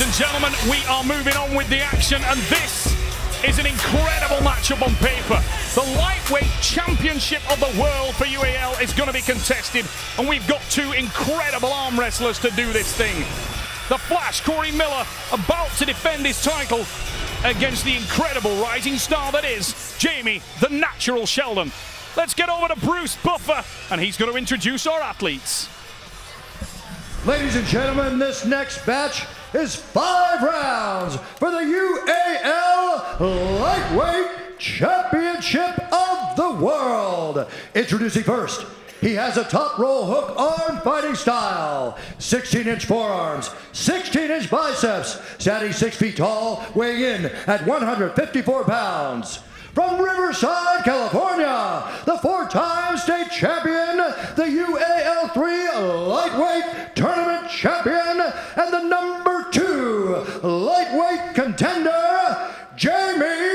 Ladies and gentlemen, we are moving on with the action, and this is an incredible matchup on paper. The lightweight championship of the world for UAL is going to be contested, and we've got two incredible arm wrestlers to do this thing. The Flash, Corey Miller, about to defend his title against the incredible rising star that is Jamie, the natural Sheldon. Let's get over to Bruce Buffer, and he's going to introduce our athletes. Ladies and gentlemen, this next match is five rounds for the UAL Lightweight Championship of the World. Introducing first, he has a top roll hook arm fighting style, 16 inch forearms, 16 inch biceps, standing 6 feet tall, weighing in at 154 pounds. From Riverside, California, the four-time state champion, the UAL3 lightweight tournament champion, and the number two lightweight contender, Jamie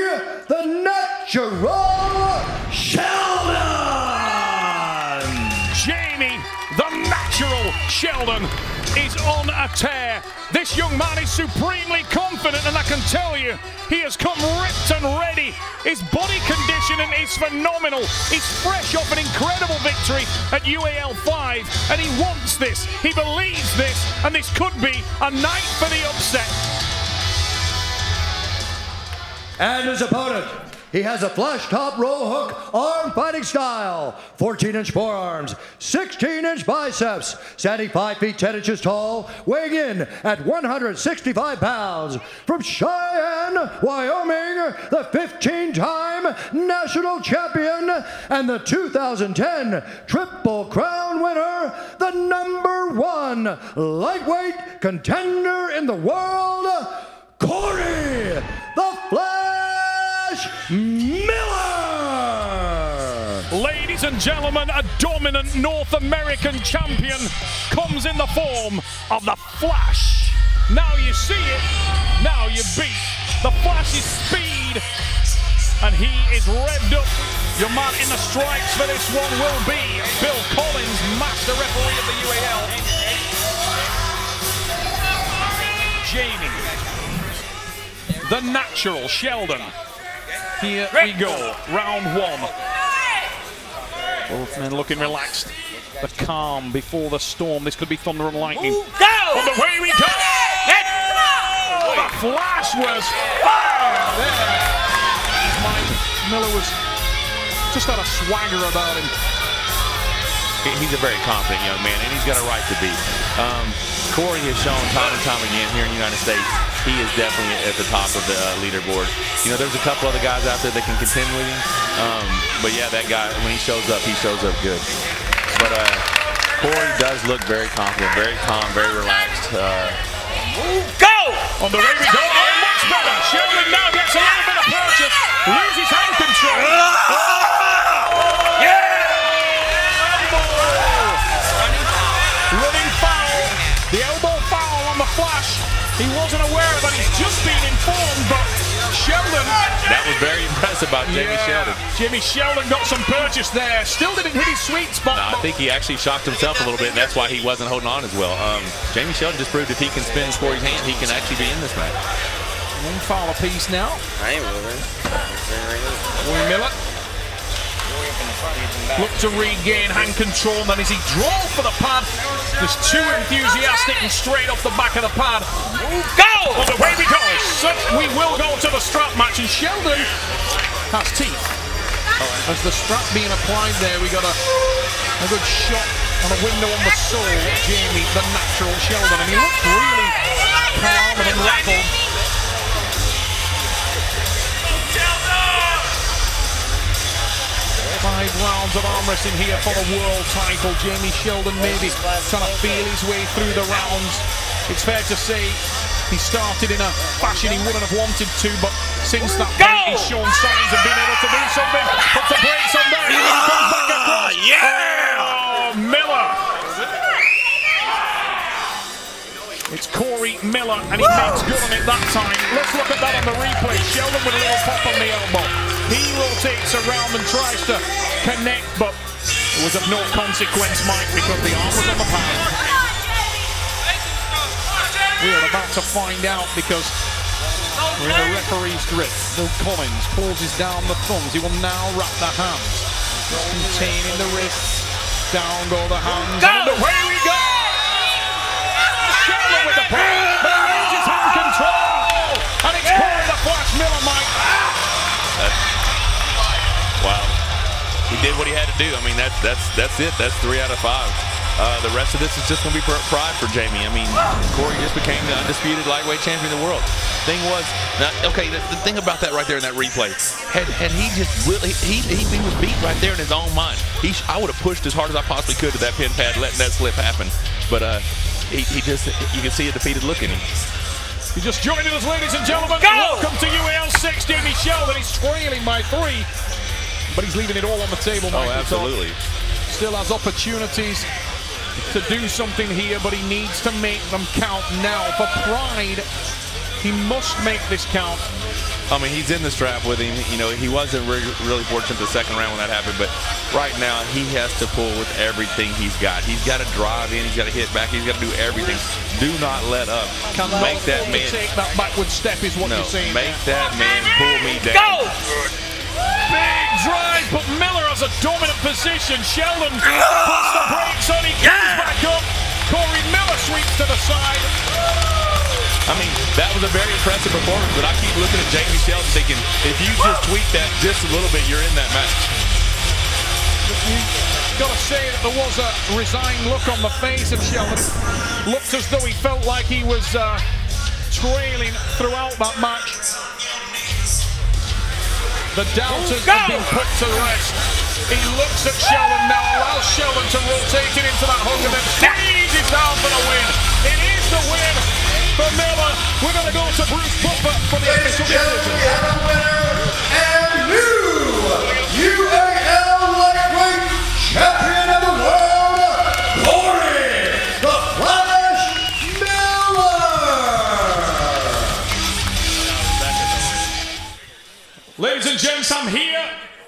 the Natural Sheldon! Jamie, the natural Sheldon, is on a tear. This young man is supremely confident, and I can tell you, he has come ripped and ready. His body conditioning is phenomenal. He's fresh off an incredible victory at UAL 5, and he wants this. He believes this, and this could be a night for the upset. And his opponent, he has a flush top roll hook arm fighting style, 14 inch forearms, 16 inch biceps, standing 5 feet 10 inches tall, weighing in at 165 pounds. From Cheyenne, Wyoming, the 15 time national champion and the 2010 Triple Crown winner, the number one lightweight contender in the world, Corey Miller! Ladies and gentlemen, a dominant North American champion comes in the form of the Flash. Now you see it, now you beat. The Flash's speed, and he is revved up. Your man in the strikes for this one will be Bill Collins, master referee of the UAL. Jamie, the natural Sheldon. Here we go, round one. Both men looking relaxed, but calm before the storm. This could be thunder and lightning. Go! On the way we go! Oh, the flash was fire there. Mike Miller was just had a swagger about him. He's a very confident young man, and he's got a right to be. Um, Corey has shown time and time again here in the United States he is definitely at the top of the uh, leaderboard. You know, there's a couple other guys out there that can contend with him, um, but yeah, that guy when he shows up, he shows up good. But uh, Corey does look very confident, very calm, very relaxed. Uh, Go! On the way we go. Oh, much better. Sheldon now gets a little bit of just been informed, but Sheldon. that was very impressive by Jamie Yeah. Sheldon. Jimmy Sheldon got some purchase there. Still didn't hit his sweet spot. No, I think he actually shocked himself a little bit, and that's why he wasn't holding on as well. Um, Jamie Sheldon just proved if he can spin Corey's hand, he can actually be in this match. One foul apiece now. I ain't moving. Corey Miller. Look to regain hand control, and then as he draws for the pad, just too enthusiastic and straight off the back of the pad. Go! On the way we go. So we will go to the strap match, and Sheldon has teeth. As the strap being applied there, we got a, a good shot on a window on the soul. Jamie, the natural Sheldon, and he looked really calm and unruffled. Five rounds of arm wrestling here for the world title. Jamie Sheldon maybe trying to feel his way through the rounds. It's fair to say he started in a fashion he wouldn't have wanted to, but since that point he's shown signs of being able to do something. Puts the brakes on there. He comes back ah, across. Yeah! Oh, Miller. It's Corey Miller, and he makes good on it that time. Let's look at that on the replay. Sheldon with a little pop on the elbow. He rotates around and tries to connect, but it was of no consequence, Mike, because the arm was on the pad. We are about to find out because we're in the referee's grip. Bill Collins closes down the thumbs. He will now wrap the hands. Containing the wrists. Down go the hands. Go! And away we go! With the ball. He did what he had to do. I mean, that's that's that's it. That's three out of five. Uh, the rest of this is just going to be pride for Jamie. I mean, Corey just became the undisputed lightweight champion of the world. Thing was, not, okay, the, the thing about that right there in that replay, had, had he just really, he, he, he was beat right there in his own mind. He, I would have pushed as hard as I possibly could to that pin pad, letting that slip happen. But uh, he, he just, you can see a defeated look in him. You just joining us, ladies and gentlemen. Go! Welcome to UAL 6. Jamie Sheldon. He's trailing by three, but he's leaving it all on the table. Oh, Michael Todd. absolutely. Still has opportunities to do something here, but he needs to make them count now. For pride, he must make this count. I mean, he's in the strap with him. You know, he wasn't re- really fortunate the second round when that happened, but right now he has to pull with everything he's got. He's got to drive in. He's got to hit back. He's got to do everything. Do not let up. Cannot make that afford man. take that backward step is what No, you're saying. make that man pull me down. Go! Big drive, but Miller has a dominant position. Sheldon puts the brakes on. He comes Yeah. back up. Corey Miller sweeps to the side. I mean, that was a very impressive performance, but I keep looking at Jamie Sheldon thinking, if you just tweak that just a little bit, you're in that match. Got to say that there was a resigned look on the face of Sheldon. Looked as though he felt like he was uh, trailing throughout that match. The doubters Go! have been put to rest. He looks at Sheldon now, allows Sheldon to rotate it into that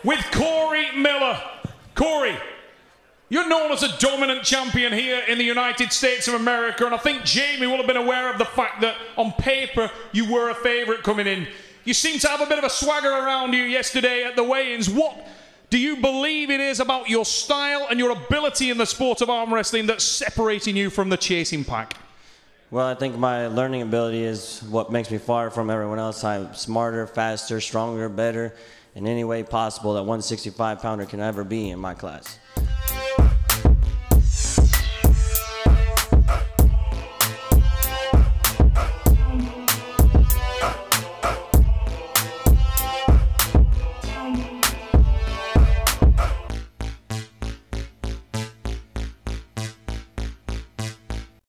with Corey Miller. Corey, you're known as a dominant champion here in the United States of America, and I think Jamie will have been aware of the fact that on paper you were a favorite coming in. You seem to have a bit of a swagger around you yesterday at the weigh-ins. What do you believe it is about your style and your ability in the sport of arm wrestling that's separating you from the chasing pack? Well, I think my learning ability is what makes me far from everyone else. I'm smarter, faster, stronger, better in any way possible that 165 pounder can ever be in my class.